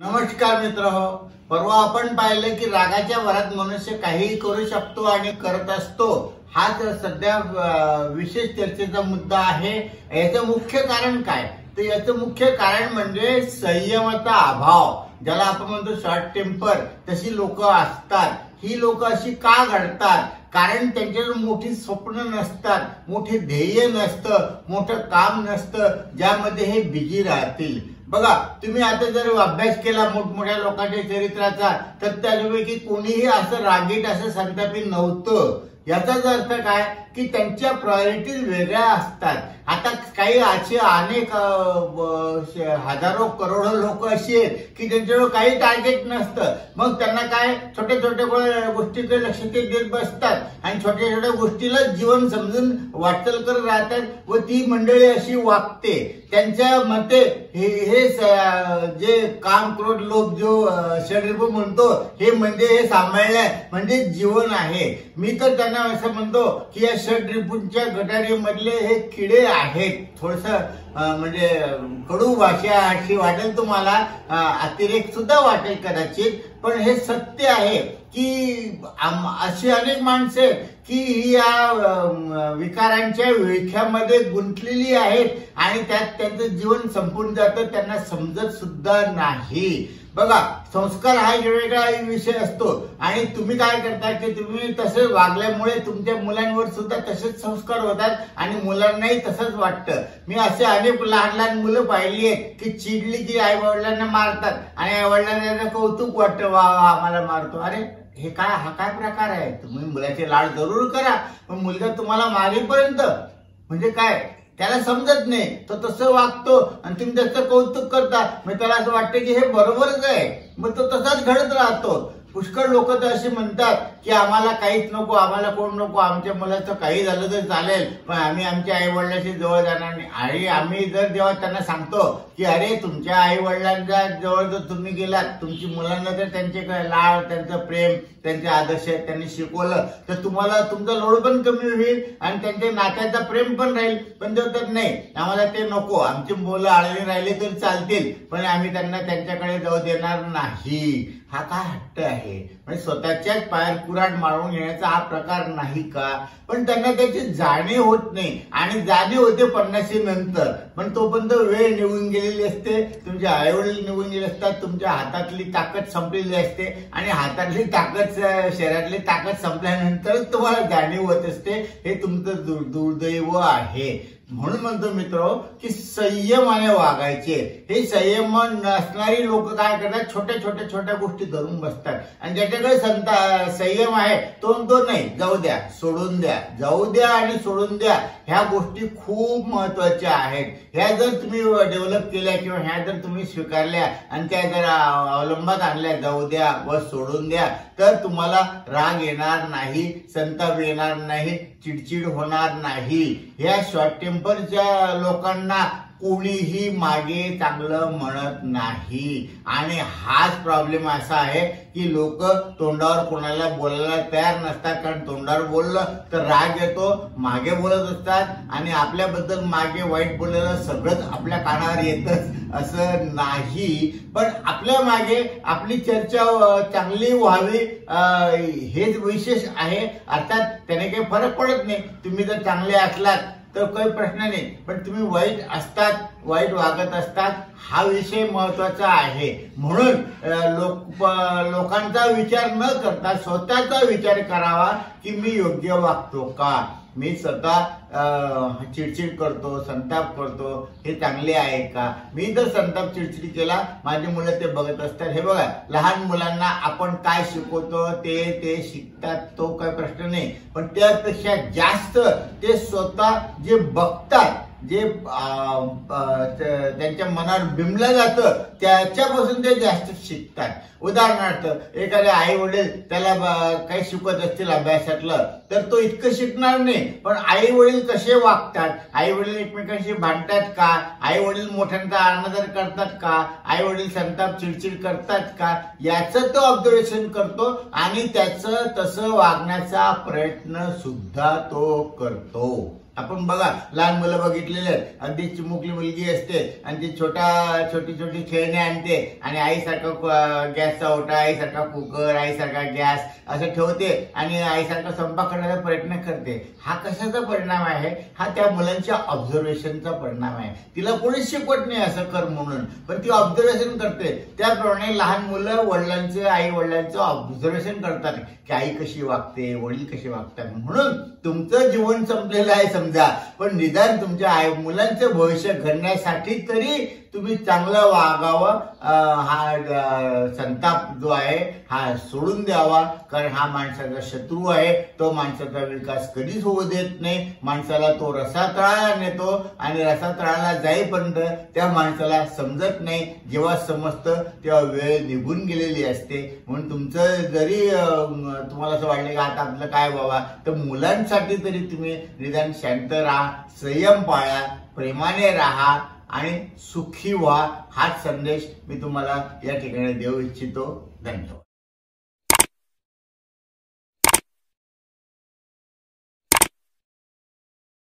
नमस्कार मित्र हो परवा आपण पाहिलं की रागाच्या वरात मनुष्य काहीही करू शकतो आणि करत असतो. हाच सध्या विशेष चर्चेचा मुद्दा आहे. याचं मुख्य कारण काय? तर याचं मुख्य कारण म्हणजे संयमाचा अभाव. ज्याला आपण म्हणतो शॉर्ट टेम्पर तशी लोक असतात. ही लोक अशी का घडतात? कारण त्यांच्यावर मोठी स्वप्न नसतात मोठे ध्येय नसतं मोठं काम नसतं ज्यामध्ये हे बिजी राहतील. बघा तुम्ही आता जर अभ्यास केला मोठमोठ्या लोकांच्या चरित्राचा तर त्यापैकी कोणीही असं रागीट असं संतापी नव्हतं. याचाच अर्थ काय? की त्यांच्या प्रायोरिटीज वेगळ्या असतात. आता काही असे अनेक हजारो करोडो लोक अशी आहेत की त्यांच्याजवळ काही टार्गेट नसतं. मग त्यांना काय? छोट्या छोट्या गोष्टीकडे लक्ष ते देत बसतात. आणि छोट्या छोट्या गोष्टीला जीवन समजून वाटचाल करत राहतात व ती मंडळी अशी वागते. त्यांच्या मते हे हे जे काम क्रोध लोक जो षडरिप म्हणतो हे म्हणजे हे सांभाळणं म्हणजे जीवन आहे. मी तर त्यांना असं म्हणतो की या षडरिपूंच्या गटारीमधले हे किडे आहेत. थोडस म्हणजे कडू भाषा अशी वाटेल तुम्हाला अतिरेक सुद्धा वाटेल कदाचित. पण हे सत्य आहे की अशी अनेक माणसे की ही या विकारांच्या विळख्यामध्ये गुंतलेली आहेत आणि त्यात त्यांचं जीवन संपून जातं त्यांना समजत सुद्धा नाही. बघा संस्कार हा वेगळा विषय असतो. आणि तुम्ही काय करता की तुम्ही तसे वागल्यामुळे तुमच्या मुलांवर सुद्धा तसेच संस्कार होतात आणि मुलांनाही तसंच वाटतं. मी असे अनेक लहान लहान मुलं पाहिली आहेत की चिडली की आई वडिलांना मारतात. आणि आई वडिलांना कौतुक वाटतं वा वा, आम्हाला मारतो. अरे हे काय हा काय प्रकार आहे? तुम्ही मुलाचे लाड जरूर करा. पण मुलगा तुम्हाला मारेपर्यंत. म्हणजे काय? त्याला समजत नाही. तो तसं वागतो आणि तुम्ही त्याचं कौतुक करता. मग त्याला असं वाटतं की हे बरोबरच आहे. मग तो तसाच घडत राहतो. पुष्कळ लोक तर असे म्हणतात की आम्हाला काहीच नको आम्हाला कोण नको? आमच्या मुलाचं काही झालं तर चालेल. पण आम्ही आमच्या आई वडिलांशी जवळ जाणार नाही. आणि आम्ही जर जेव्हा त्यांना सांगतो की अरे तुमच्या आई वडिलांच्या जवळ जर तुम्ही गेलात तुमची मुलांना जर त्यांचे लाड त्यांचं प्रेम त्यांचे आदर्श त्यांनी शिकवलं तर तुम्हाला तुमचा लोड पण कमी होईल आणि त्यांच्या नात्याचा प्रेम पण राहील. पण जर तर नाही आम्हाला ते नको. आमची मुलं आळली राहिली तर चालतील पण आम्ही त्यांना त्यांच्याकडे जाऊ देणार नाही. हा काय हट्ट आहे? म्हणजे स्वतःच्याच पायात कुराड माळून येण्याचा हा प्रकार नाही का? पण त्यांना त्याची जाणीव होत नाही. आणि जाणीव होते पन्नाशी नंतर. पण तोपर्यंत वेळ निघून गेलेली असते. तुमचे आईवडील निघून गेले असतात. तुमच्या हातातली ताकद संपलेली असते. आणि हातातली ताकद शरीरातली ताकद संपल्यानंतरच तुम्हाला जाणीव होत असते. हे तुमचं दुर्दैव आहे. म्हणून म्हणतो मित्र की संयमाने वागायचे. हे संयम नसणारी लोक काय करतात? छोट्या छोट्या छोट्या गोष्टी धरून बसतात. आणि ज्याच्याकडे संता संयम आहे तो तो नाही. जाऊ द्या सोडून द्या. जाऊ द्या आणि सोडून द्या. ह्या गोष्टी खूप महत्त्वाच्या आहेत. ह्या जर तुम्ही डेव्हलप केल्या किंवा ह्या जर तुम्ही स्वीकारल्या आणि त्या जर अवलंबात आणल्या जाऊ द्या व सोडून द्या तर तुम्हाला राग येणार नाही संताप येणार नाही चिडचिड होणार नाही. ह्या शॉर्ट टेम्परच्या लोकांना कोणीही मागे चांगलं म्हणत नाही. आणि हाच प्रॉब्लेम असा आहे की लोक तोंडावर कोणाला बोलायला तयार नसतात. कारण तोंडावर बोललं तर राग येतो मागे बोलत असतात. आणि आपल्याबद्दल मागे वाईट बोललेलं सगळंच आपल्या कानावर येतच असं नाही. पण आपल्या मागे आपली चर्चा चांगली व्हावी हेच विशेष आहे. अर्थात त्याने काही फरक पडत नाही. तुम्ही जर चांगले असलात तर काही प्रश्न नाही पण तुम्ही वाईट असतात वाईट वागत असतात हा विषय महत्त्वाचा आहे. म्हणून लोक लोकांचा विचार न करता स्वतःचा विचार करावा की मी योग्य वागतो का? मी स्वतः अं, चिडचिड करतो संताप करतो. हे चांगले आहे का? मी जर संताप चिडचिड केला माझी मुलं ते बघत असतात. हे बघा लहान मुलांना आपण काय शिकवतो ते ते शिकतात तो काही प्रश्न नाही. पण त्यापेक्षा जास्त ते स्वतः जे बघतात जे त्यांच्या मनावर बिंबलं जातं त्याच्यापासून ते जास्त शिकतात. उदाहरणार्थ एखादे आई वडील त्याला काही शिकवत असतील अभ्यासातलं तर तो इतकं शिकणार नाही. पण आई वडील कसे वागतात? आई वडील एकमेकांशी भांडतात का? आई वडील मोठ्यांचा अनादर करतात का? आई वडील संताप चिडचिड करतात का? याचं तो ऑब्झर्वेशन करतो आणि त्याचं तसं वागण्याचा प्रयत्न सुद्धा तो करतो. आपण बघा लहान मुलं बघितलेले आहेत. अगदी चिमुकली मुलगी असते. आणि ती छोटा छोटी छोटी खेळणी आणते. आणि आईसारखा गॅसचा ओटा आईसारखा कुकर आईसारखा गॅस असं ठेवते. आणि आईसारखा स्वयंपाक करण्याचा प्रयत्न करते. हा कशाचा परिणाम आहे? हा त्या मुलांच्या ऑब्झर्वेशनचा परिणाम आहे. तिला कोणीच शिकवत नाही असं कर म्हणून. पण ती ऑब्झर्वेशन करते. त्याप्रमाणे लहान मुलं वडिलांचं आई वडिलांचं ऑब्झर्वेशन करतात. की आई कशी वागते वडील कसे वागतात म्हणून तुमचं जीवन संपलेलं आहे समजा. இந்த पण निदान तुमच्या आई मुलांचं भविष्य घडण्यासाठी तरी तुम्ही चांगलं वागावं. हा संताप जो आहे हा सोडून द्यावा. कारण हा माणसाचा शत्रू आहे. तो माणसाचा विकास कधीच होऊ देत नाही. माणसाला तो रसातळाला नेतो आणि रसातळाला जाईपर्यंत त्या माणसाला समजत नाही. जेव्हा समजतं तेव्हा वेळ निघून गेलेली असते. म्हणून तुमचं जरी तुम्हाला असं वाटलं की आता आपलं काय व्हावा तर मुलांसाठी तरी तुम्ही निदान शांत राहा. संयम पाळा प्रेमाने राहा आणि सुखी व्हा हाच संदेश मी तुम्हाला या ठिकाणी देऊ इच्छितो. धन्यवाद.